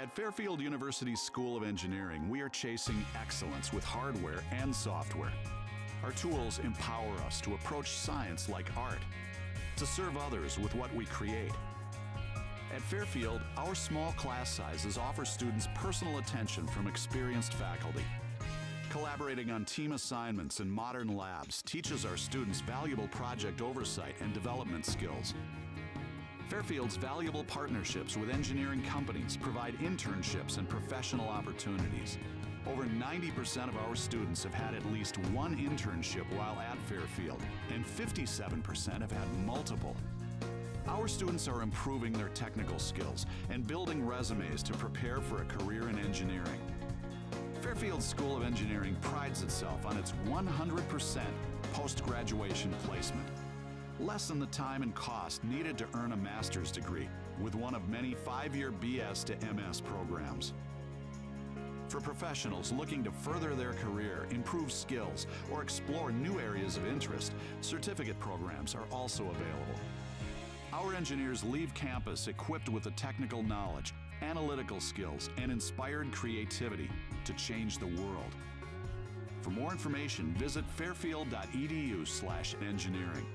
At Fairfield University School of Engineering, we are chasing excellence with hardware and software. Our tools empower us to approach science like art, to serve others with what we create. At Fairfield, our small class sizes offer students personal attention from experienced faculty. Collaborating on team assignments and modern labs teaches our students valuable project oversight and development skills. Fairfield's valuable partnerships with engineering companies provide internships and professional opportunities. Over 90% of our students have had at least one internship while at Fairfield, and 57% have had multiple. Our students are improving their technical skills and building resumes to prepare for a career in engineering. Fairfield School of Engineering prides itself on its 100% post-graduation placement. Lessen the time and cost needed to earn a master's degree with one of many five-year BS to MS programs. For professionals looking to further their career, improve skills, or explore new areas of interest, certificate programs are also available. Our engineers leave campus equipped with the technical knowledge, analytical skills, and inspired creativity to change the world. For more information, visit fairfield.edu/engineering.